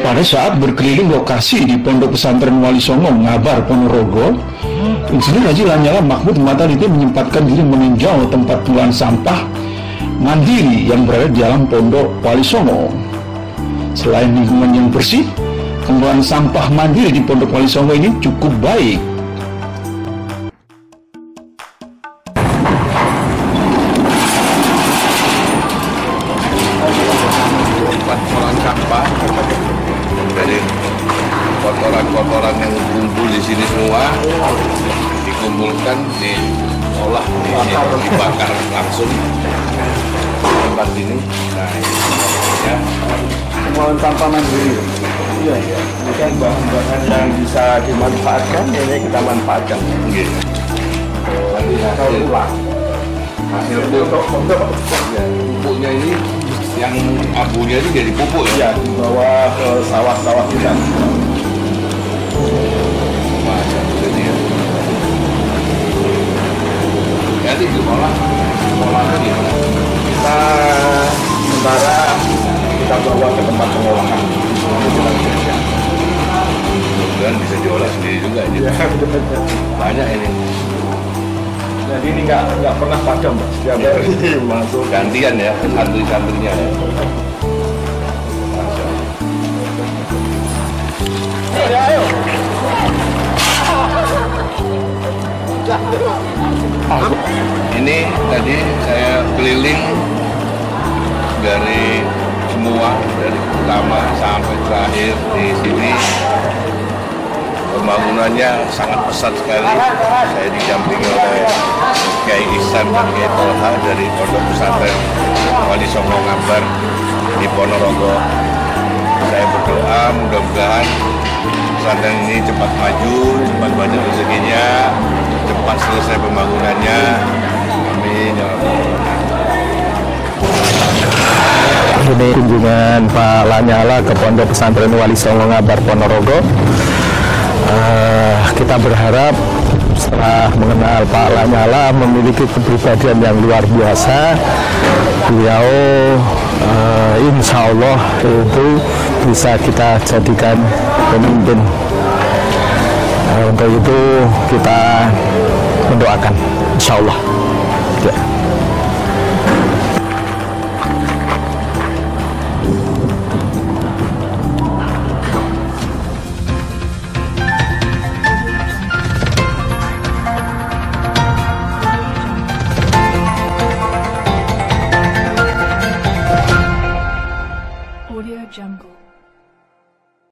Pada saat berkeliling lokasi di Pondok Pesantren Wali Songo, Ngabar, Ponorogo, Insinyur Haji Lanyala Mahmud itu menyempatkan diri meninjau tempat tuan sampah mandiri yang berada di dalam Pondok Wali Songo. Selain lingkungan yang bersih, pengolahan sampah mandiri di Pondok Wali Songo ini cukup baik dikumpulkan diolah dibakar langsung tempat ini nah ini ya pengolahan sampah mandiri. Iya, iya. Ini kan bahan-bahan yang bisa dimanfaatkan, ini kita manfaatkan. gitu. nanti Daur hasil hasil pupuk ya, pupuknya ini yang abunya ini jadi pupuk ya Ya, dibawa ke sawah-sawah kita. Juga ini. Iya, benar. Banyak ini. Jadi ini nggak nggak pernah padam, Mas. Setiap hari masuk. Gantian ya, santri-santrinya ya. Ayo. Ini tadi saya keliling dari semua dari pertama sampai terakhir di sini pembangunannya sangat pesat sekali. Saya didampingi oleh Kiai Ihsan dan Kiai Tolha dari Pondok Pesantren Wali Songo Ngabar di Ponorogo. Saya berdoa mudah-mudahan pesantren ini cepat maju, cepat banyak rezekinya, cepat selesai pembangunannya. Amin. Ya. Ini kunjungan Pak Lanyala ke Pondok Pesantren Wali Songo Ngabar Ponorogo. Eh, kita berharap setelah mengenal Pak Lanyala memiliki kepribadian yang luar biasa. Beliau eh, insya Allah itu bisa kita jadikan pemimpin. Eh, untuk itu kita mendoakan, insya Allah. Ya. Jungle.